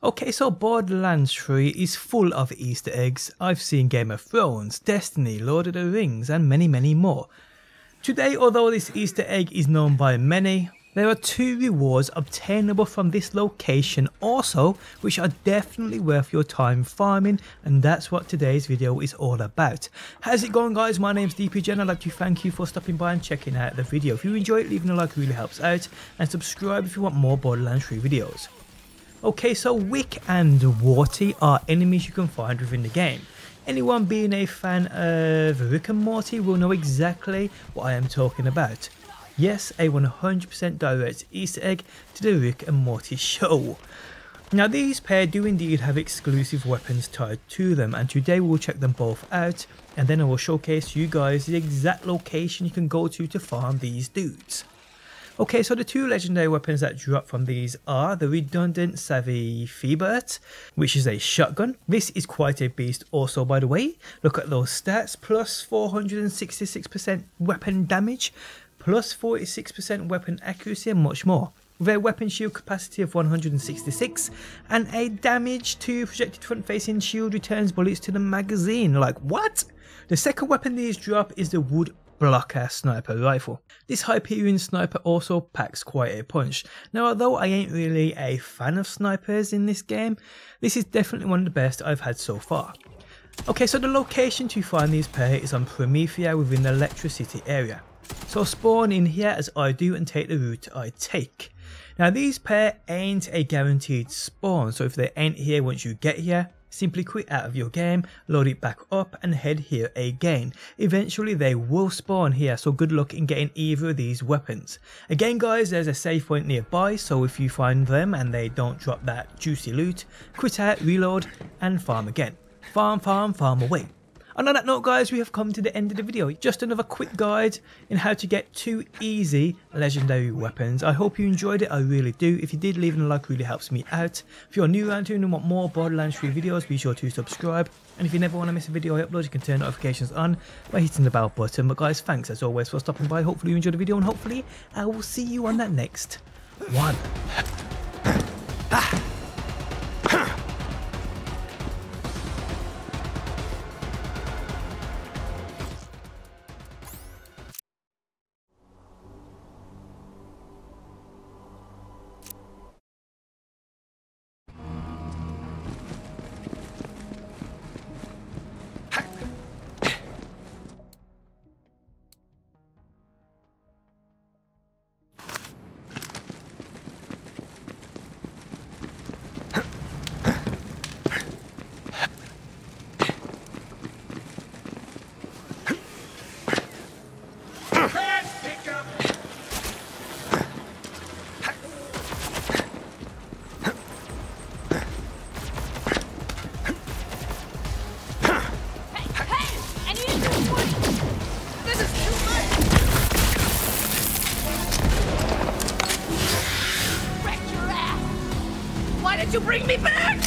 Okay, so Borderlands 3 is full of Easter eggs. I've seen Game of Thrones, Destiny, Lord of the Rings, and many, many more. Today, although this Easter egg is known by many, there are two rewards obtainable from this location also, which are definitely worth your time farming, and that's what today's video is all about. How's it going guys? My name's DPJ and I'd like to thank you for stopping by and checking out the video. If you enjoy it, leaving a like really helps out, and subscribe if you want more Borderlands 3 videos. Okay, so Wick and Warty are enemies you can find within the game. Anyone being a fan of Rick and Morty will know exactly what I am talking about. Yes, a 100% direct Easter egg to the Rick and Morty show. Now these pair do indeed have exclusive weapons tied to them and today we'll check them both out and then I will showcase you guys the exact location you can go to to farm these dudes. Okay, so the two legendary weapons that drop from these are the redundant Savvy Feebert, which is a shotgun. This is quite a beast also, by the way. Look at those stats, plus 466% weapon damage, plus 46% weapon accuracy and much more. With a weapon shield capacity of 166 and a damage to projected front facing shield returns bullets to the magazine. Like what? The second weapon these drop is the wood blocker sniper rifle. This Hyperion sniper also packs quite a punch. Now although I ain't really a fan of snipers in this game, this is definitely one of the best I've had so far. Okay, so the location to find these pair is on Promethea within the Lectra City area. So spawn in here as I do and take the route I take. Now these pair ain't a guaranteed spawn, so if they ain't here once you get here, Simply quit out of your game, load it back up and head here again. Eventually they will spawn here so good luck in getting either of these weapons. Again guys there's a save point nearby so if you find them and they don't drop that juicy loot, quit out, reload and farm again. Farm, farm, farm away. And on that note guys, we have come to the end of the video. Just another quick guide in how to get two easy legendary weapons. I hope you enjoyed it, I really do. If you did, leaving a like really helps me out. If you're new around here and want more Borderlands 3 videos, be sure to subscribe. And if you never want to miss a video I upload, you can turn notifications on by hitting the bell button. But guys, thanks as always for stopping by. Hopefully you enjoyed the video and hopefully I will see you on that next one. Bring me back?